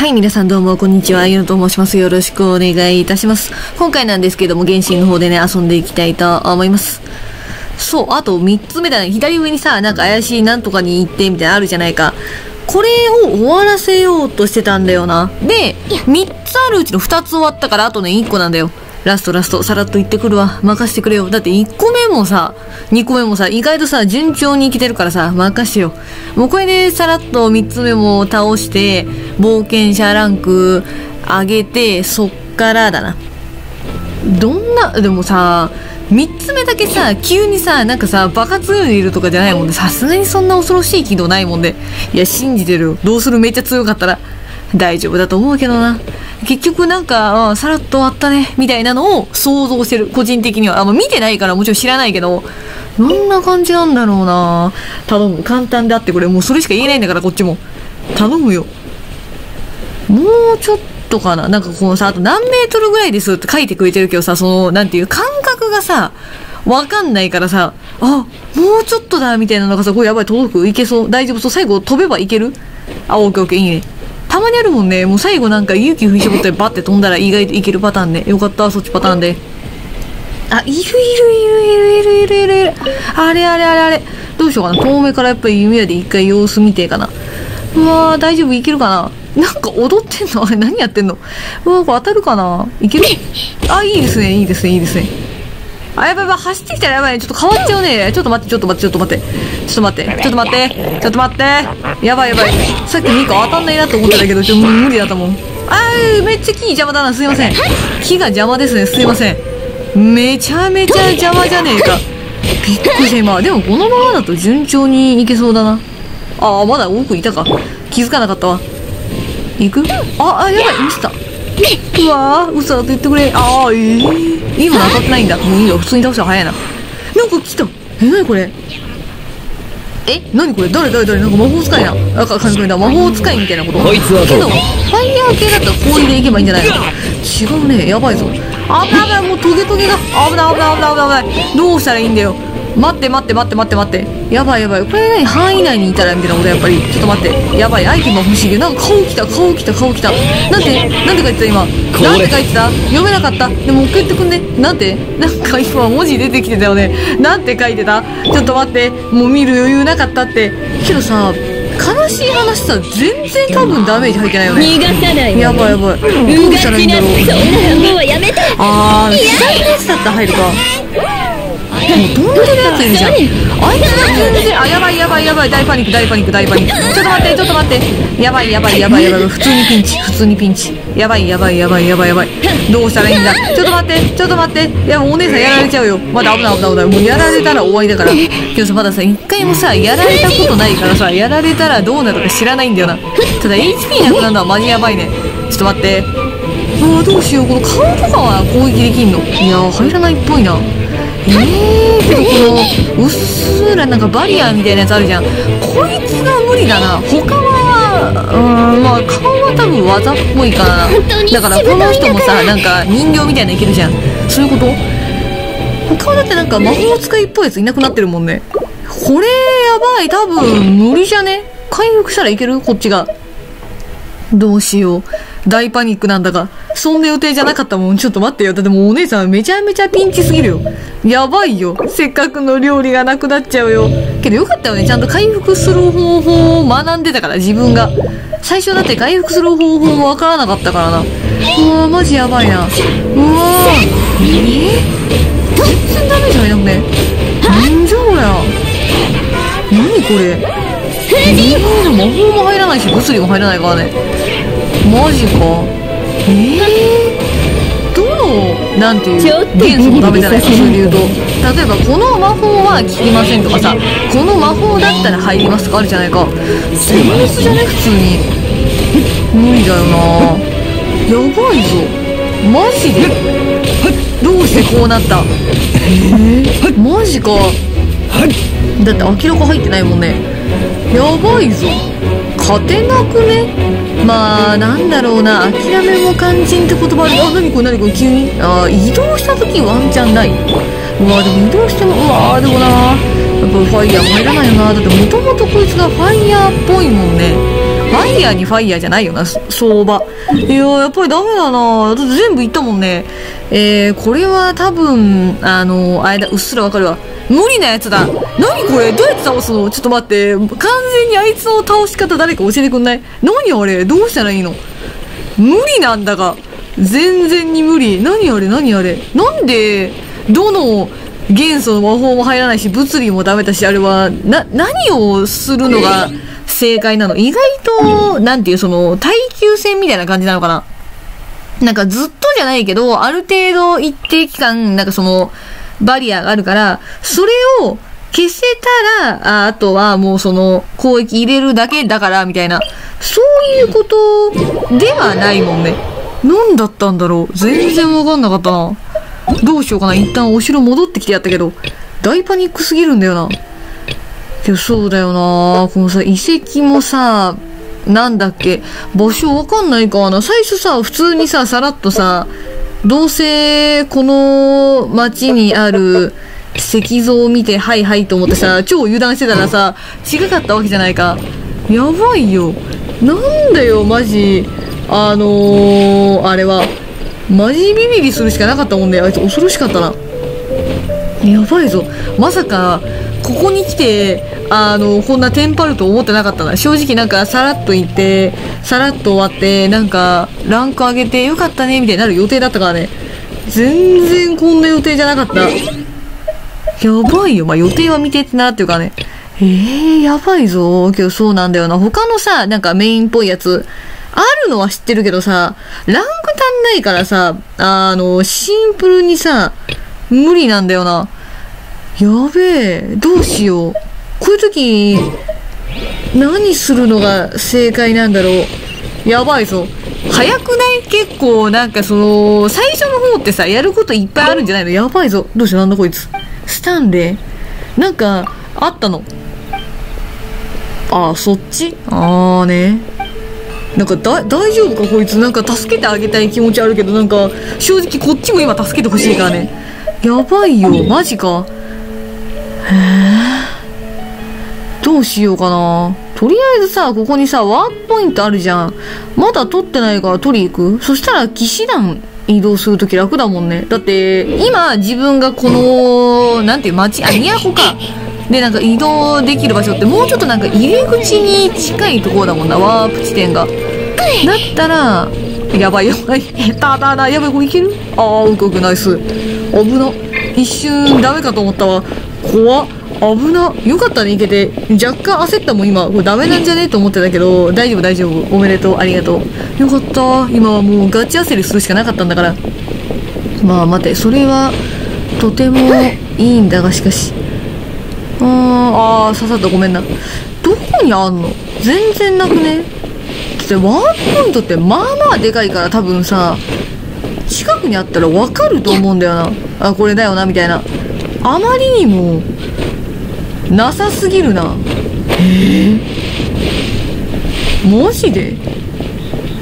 はい、皆さんどうも、こんにちは。ゆのと申します。よろしくお願いいたします。今回なんですけども、原神の方でね、遊んでいきたいと思います。そう、あと3つ目だね。左上にさ、なんか怪しいなんとかに行って、みたいなあるじゃないか。これを終わらせようとしてたんだよな。で、3つあるうちの2つ終わったから、あとね、1個なんだよ。ラストラスト、さらっと言ってくるわ。任してくれよ。だって1個目もさ、2個目もさ、意外とさ、順調に生きてるからさ、任してよ。もうこれでさらっと3つ目も倒して、冒険者ランク上げて、そっからだな。どんな、でもさ、3つ目だけさ、急にさ、なんかさ、バカ強いのいるとかじゃないもんで、さすがにそんな恐ろしい軌道ないもんで。いや、信じてるよ。どうする？めっちゃ強かったら。大丈夫だと思うけどな。結局なんか、さらっと終わったね、みたいなのを想像してる。個人的には。あ、まあ、見てないからもちろん知らないけど、どんな感じなんだろうな頼む。簡単であってこれ、もうそれしか言えないんだから、こっちも。頼むよ。もうちょっとかな。なんかこのさ、あと何メートルぐらいですって書いてくれてるけどさ、その、なんていう、感覚がさ、わかんないからさ、あ、もうちょっとだ、みたいなのがさ、これやばい、届くいけそう大丈夫そう最後飛べばいける？あ、オッケーオッケー、いいね。たまにあるもんね。もう最後なんか勇気振り絞ってバッて飛んだら意外といけるパターンね。よかったそっちパターンで。あいるいるいるいるいるいるいる。いるあれあれあれあれ。どうしようかな。遠目からやっぱり弓矢で一回様子見てかな。うわー大丈夫いけるかな。なんか踊ってんの？あれ何やってんの？うわーこれ当たるかな？いける？あいいですねいいですねいいですね。あ、やばいやばい、走ってきたらやばいね。ちょっと変わっちゃうね。ちょっと待って、ちょっと待って、ちょっと待って。ちょっと待って、ちょっと待って、ちょっと待って。やばいやばい。さっき2個当たんないなと思ってたけど、ちょっと無理だったもん。あー、めっちゃ木邪魔だな。すいません。木が邪魔ですね。すいません。めちゃめちゃ邪魔じゃねえか。びっくりした今。でもこのままだと順調にいけそうだな。あー、まだ奥いたか。気づかなかったわ。行く？あ、あ、やばい、ミスった。うわー、嘘だと言ってくれ。あー、えー、今当たってないんだ。もういいよ、普通に倒した方が早いな。なんか来た。え、なにこれ？え、なにこれ？誰誰誰？なんか魔法使いな。あ、か、かんだ。魔法使いみたいなこと？こいつはどうけど、ファイヤー系だったら氷で行けばいいんじゃないの？違うね。やばいぞ。危ない危ない、もうトゲトゲが。危ない危ない危ない危ない。どうしたらいいんだよ。待って待って待って待って待って。やばいやばい。これ何範囲内にいたらみたいなことやっぱり。ちょっと待って。やばい。アイテムが欲しいけど、なんか顔来た、顔来た、顔来た。なんて、なんて書いてた今？なんて書いてた？読めなかった。でも、もう一回言ってくんね。なんてなんか今文字出てきてたよね。なんて書いてた？ちょっと待って。もう見る余裕なかったって。けどさ、悲しい話さ、全然多分ダメージ入ってないよね。逃がさないわやばいやばい。どうしたらいいんだろう。そんな反応はやめてあー、左のやつだったら入るか。も飛んでるやついるじゃん。あいつが全然、あ、やばいやばいやばい、大パニック大パニック大パニック。ちょっと待って、ちょっと待って。やばいやばいやばいやばい、普通にピンチ、普通にピンチ。やばいやばいやばいやばいやばい。どうしたらいいんだ？ちょっと待って、ちょっと待って。いや、もうお姉さんやられちゃうよ。まだ危ない危ない危ない。もうやられたら終わりだから。けどさ、まださ、一回もさ、やられたことないからさ、やられたらどうなるか知らないんだよな。ただ HP なくなるのはマジやばいね。ちょっと待って。ああどうしようこの顔とかは攻撃できんの？いや入らないっぽいなえー、けどこのうっすらなんかバリアみたいなやつあるじゃん。こいつが無理だな。他はうーんまあ顔は多分技っぽいかな。だからこの人もさなんか人形みたいなのいけるじゃん。そういうこと？他はだってなんか魔法使いっぽいやついなくなってるもんね。これやばい。多分無理じゃね？回復したらいける？こっちが。どうしよう。大パニックなんだが。そんな予定じゃなかったもん。ちょっと待ってよ。だってもうお姉さんめちゃめちゃピンチすぎるよ。やばいよ。せっかくの料理がなくなっちゃうよ。けどよかったよね。ちゃんと回復する方法を学んでたから、自分が。最初だって回復する方法もわからなかったからな。うわー、マジやばいな。うわー。えー、全然ダメージ入らんね。なんじゃこりゃ。何これ。自分の魔法も入らないし物理も入らないからねマジか。えー、どのなんていう元素もダメじゃないかそれで言うと。例えばこの魔法は効きませんとかさこの魔法だったら入りますとかあるじゃないか全滅じゃね普通に無理だよなやばいぞマジでどうしてこうなったえー、マジかだって明らか入ってないもんねやばいぞ勝てなくねまあなんだろうな諦めも肝心って言葉であ何これ何これ急に？あ移動した時ワンチャンない？うわでも移動してもうわでもなやっぱファイヤー入らないよなだってもともとこいつがファイヤーっぽいもんねファイヤーにファイヤーじゃないよな、相場。いややっぱりダメだなだって全部いったもんね。えー、これは多分、あの、あれだ、うっすらわかるわ。無理なやつだ。何これ？どうやって倒すの？ちょっと待って。完全にあいつの倒し方誰か教えてくんない？何あれ？どうしたらいいの？無理なんだが。全然に無理。何あれ？何あれ？なんで、どの元素の魔法も入らないし、物理もダメだし、あれは、な、何をするのが正解なの？意外と、なんていう、その、耐久戦みたいな感じなのかな？なんかずっとじゃないけど、ある程度一定期間、なんかその、バリアがあるから、それを消せたら、ああとはもうその、攻撃入れるだけだから、みたいな、そういうことではないもんね。何だったんだろう全然わかんなかったな。どうしようかな一旦お城戻ってきてやったけど、大パニックすぎるんだよな。けどそうだよなこのさ、遺跡もさ、なんだっけ、場所わかんないかな最初さ、普通にさ、さらっとさ、どうせ、この町にある石像を見て、はいはいと思ってさ、超油断してたらさ、違かったわけじゃないか。やばいよ。なんだよ、マジ。あのー、あれは。マジビビリするしかなかったもんね。あいつ恐ろしかったな。やばいぞ。まさか、ここに来て、あの、こんなテンパると思ってなかったな。正直なんか、さらっと行って、さらっと終わって、なんか、ランク上げてよかったね、みたいになる予定だったからね。全然こんな予定じゃなかった。やばいよ。まあ、予定は見てってなっていうかね。えー、やばいぞ。けどそうなんだよな。他のさ、なんかメインっぽいやつ、あるのは知ってるけどさ、ランク足んないからさ、あの、シンプルにさ、無理なんだよな。やべえ、どうしよう。こういう時、何するのが正解なんだろう。やばいぞ。早くない？結構、なんかその、最初の方ってさ、やることいっぱいあるんじゃないの？やばいぞ。どうしたなんだこいつ。スタンレーなんか、あったの。ああ、そっち？ああね。なんかだ大丈夫かこいつ？なんか助けてあげたい気持ちあるけどなんか正直こっちも今助けてほしいからね。やばいよ。マジか。へえどうしようかな。とりあえずさここにさワープポイントあるじゃん。まだ取ってないから取り行く？そしたら騎士団移動するとき楽だもんね。だって今自分がこのなんていう町あ都か。でなんか移動できる場所ってもうちょっとなんか入り口に近いところだもんなワープ地点が。だったらやばいやばい。下手だやばい。これいける？ああうくうくナイス。危な。一瞬ダメかと思ったわ。怖っ。危な。よかったねいけて。若干焦ったもん今。これダメなんじゃね？と思ってたけど大丈夫大丈夫。おめでとう。ありがとう。よかった。今はもうガチ焦りするしかなかったんだから。まあ待て。それはとてもいいんだがしかし。あーんあーささっとごめんな。どこにあんの？全然なくね？ってワーポイントってまあまあでかいから多分さ近くにあったらわかると思うんだよな。あこれだよなみたいな。あまりにもなさすぎるな。えー、マジで？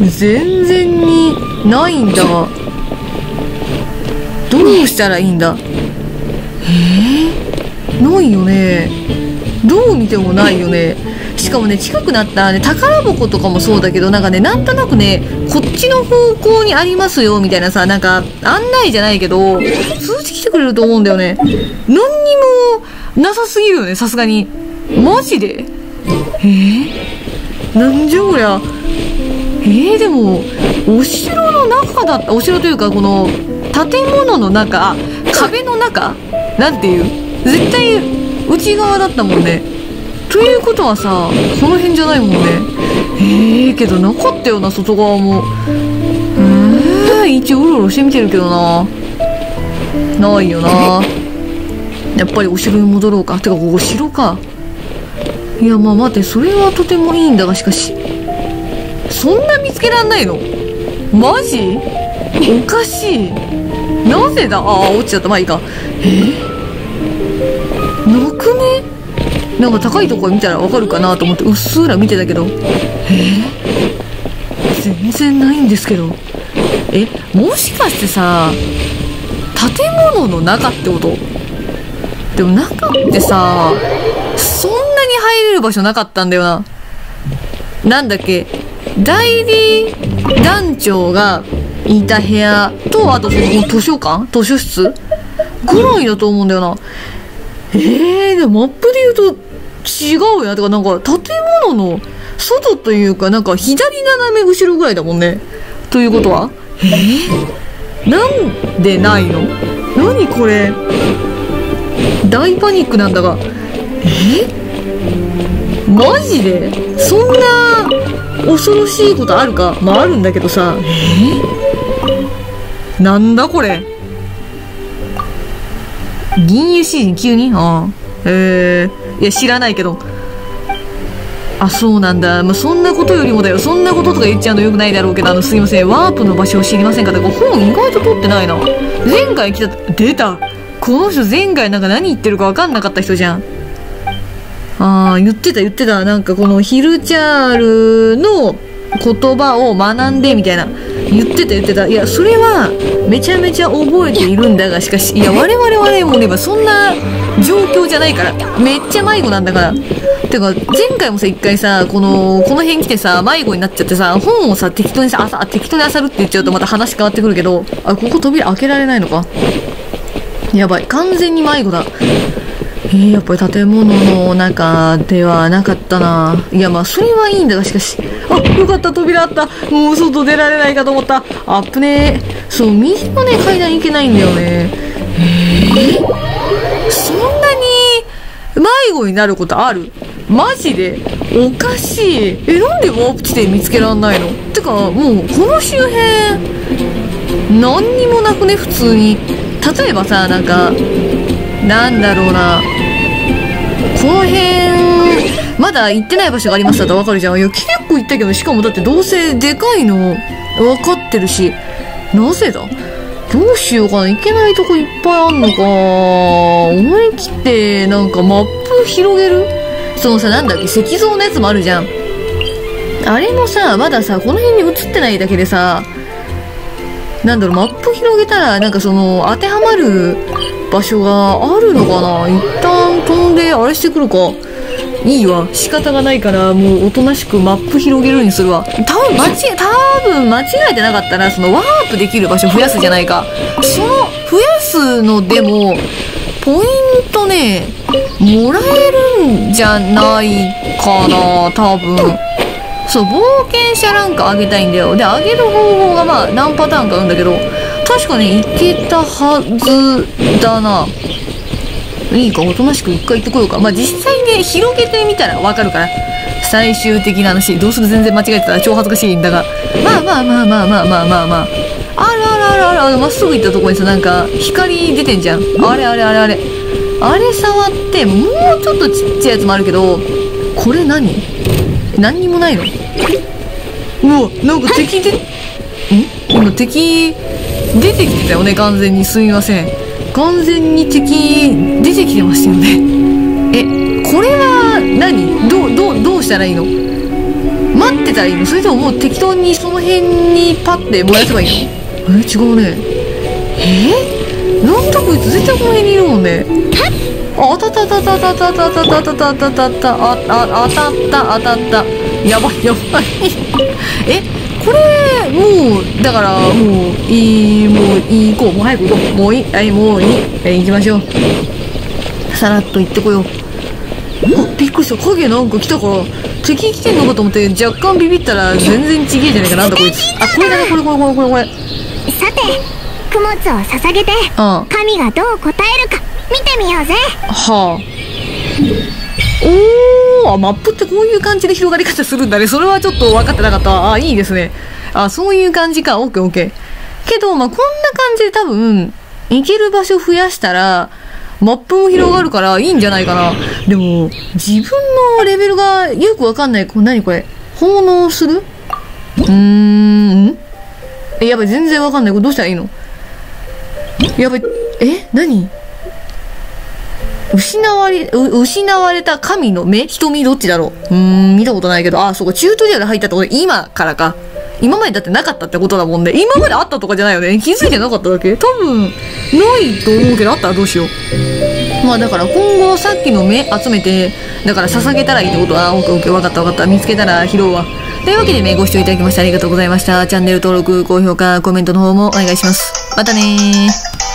全然にないんだ。がどうしたらいいんだ？えー、ないよね。どう見てもないよね。しかもね近くなったらね。宝箱とかもそうだけどなんかねなんとなくねこっちの方向にありますよみたいなさなんか案内じゃないけど通知来てくれると思うんだよね。何にもなさすぎるよねさすがに。マジで？えー、なんじゃこりゃえー、でもお城の中だったお城というかこの建物の中壁の中？なんていう？絶対内側だったもんね。ということはさこの辺じゃないもんね。ええー、けどなかったよな外側も。えーん、一応うろうろしてみてるけどな。ないよな。やっぱりお城に戻ろうか。てかここ城か。いやまあ待って。それはとてもいいんだがしかし。そんな見つけらんないの？マジ？おかしい。なぜだ？ああ落ちちゃった。まあいいか。え？なくね？なんか高いとこ見たらわかるかなと思ってうっすら見てたけど。え？全然ないんですけど。え？もしかしてさ建物の中ってこと？でも中ってさそんなに入れる場所なかったんだよななんだっけ、代理団長がいた部屋と、あとその図書館？図書室？ぐらいだと思うんだよな。えー、でもマップで言うと違うや。てかなんか建物の外というかなんか左斜め後ろぐらいだもんね。ということは？えー、なんでないの？何これ？大パニックなんだが。え？マジで？そんな恐ろしいことあるか？まああるんだけどさ。え？なんだこれ？銀融シーン急に？ああ。えー、いや知らないけど。あ、そうなんだ。まあ、そんなことよりもだよ。そんなこととか言っちゃうのよくないだろうけど、あの、すいません。ワープの場所を知りませんかだから本意外と取ってないな。前回来た、出たこの人前回なんか何言ってるか分かんなかった人じゃん。ああ、言ってた言ってた。なんかこのヒルチャールの言葉を学んでみたいな。言ってた言ってた。いや、それはめちゃめちゃ覚えているんだが、しかし、いや、我々はねもうね、そんな状況じゃないから。めっちゃ迷子なんだから。てか、前回もさ、一回さ、この、この辺来てさ、迷子になっちゃってさ、本をさ、適当にさ、あ適当に漁るって言っちゃうとまた話変わってくるけど、あ、ここ扉開けられないのか？やばい。完全に迷子だ。えー、やっぱり建物の中ではなかったな。いや、まあ、それはいいんだが、しかし。あ、よかった、扉あった。もう外出られないかと思った。あっぶねー。そう、右のね、階段行けないんだよね。えー、そんなに迷子になることある？マジで？おかしい。え、なんでワープ地点見つけらんないの？てか、もう、この周辺、何にもなくね、普通に。例えばさ、なんか、なんだろうな。この辺、まだ行ってない場所がありますだったらわかるじゃん。いや、結構行ったけど、しかもだってどうせでかいの分かってるし、なぜだ?どうしようかな?行けないとこいっぱいあんのか。思い切って、なんかマップ広げるそのさ、なんだっけ、石像のやつもあるじゃん。あれもさ、まださ、この辺に映ってないだけでさ、なんだろう、マップ広げたら、なんかその、当てはまる場所があるのかな？一旦飛んで、あれしてくるか。いいわ。仕方がないから、もうおとなしくマップ広げるにするわ。多分間違え、多分間違えてなかったら、そのワープできる場所増やすじゃないか。その、増やすのでも、ポイントね、もらえるんじゃないかな、多分。そう、冒険者ランク上げたいんだよ。で、上げる方法がまあ何パターンかあるんだけど、確かね、いけたはずだな。いいか、おとなしく一回行ってこようか。まあ実際ね、広げてみたらわかるから。最終的な話、どうする全然間違えてたら超恥ずかしいんだが。まあまあまあまあまあまあまあまあ。あるあるあるあるある、まっすぐ行ったとこにさ、なんか、光出てんじゃん。あれあれあれあれ。あれ触って、もうちょっとちっちゃいやつもあるけど、これ何？何にもないの？うわ、なんか敵で、ん今敵、出てきてたよね、完全に。すみません。完全に敵、出てきてましたよね。え、これは何、どう、どう、どうしたらいいの？待ってたらいいの？それとももう適当にその辺にパッて燃やせばいいの？え、違うね。え？なんだこいつ絶対この辺にいるもんね。あ、当たった当たった当たった当たった当たった当たった、当たった当たったやばいやばいえ、これ、もう、だから、もう、いい、もう、いい、行こう。もう早く行こう。もういい。はい、もういい。えー、行きましょう。さらっと行ってこよう。あ、びっくりした。影なんか来たから、敵来てんのかと思って若干ビビったら全然ちげえじゃねえか。なんだこいつ。あ、これだね、これこれこれこれこれ。さて供物を捧げて神がどう答えるか見てみようぜはあ。おー、あマップってこういう感じで広がり方するんだね。それはちょっと分かってなかった。あ、いいですね。あ、そういう感じか。オッケーオッケー。けど、まあ、こんな感じで多分、行ける場所増やしたら、マップも広がるからいいんじゃないかな。でも、自分のレベルがよくわかんない。これ何これ？奉納する？うーん。え、やばい、全然わかんない。これどうしたらいいの？やばい、え？何？失われ、失われた神の目？瞳どっちだろう？うん、見たことないけど、あ、そうか、チュートリアル入ったってこと？今からか。今までだってなかったってことだもんね。今まであったとかじゃないよね。気づいてなかっただけ？多分、ないと思うけど、あったらどうしよう。まあだから今後さっきの目集めて、だから捧げたらいいってことは、オッケーオッケー分かった分かった。見つけたら拾うわ。というわけでね、ご視聴いただきましてありがとうございました。チャンネル登録、高評価、コメントの方もお願いします。またねー。